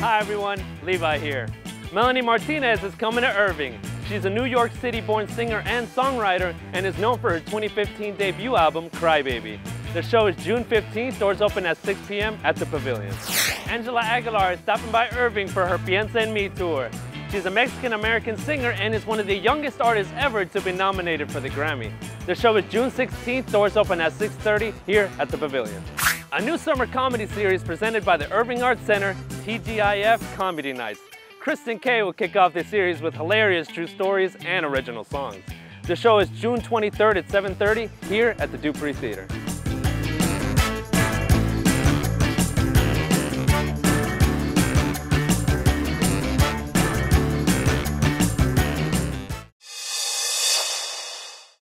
Hi everyone, Levi here. Melanie Martinez is coming to Irving. She's a New York City born singer and songwriter and is known for her 2015 debut album, Crybaby. The show is June 15th, doors open at 6 p.m. at the Pavilion. Angela Aguilar is stopping by Irving for her Piensa en Mi tour. She's a Mexican-American singer and is one of the youngest artists ever to be nominated for the Grammy. The show is June 16th, doors open at 6.30 here at the Pavilion. A new summer comedy series presented by the Irving Arts Center, TGIF Comedy Nights. Kristin Key will kick off this series with hilarious true stories and original songs. The show is June 23rd at 7.30 here at the Dupree Theater.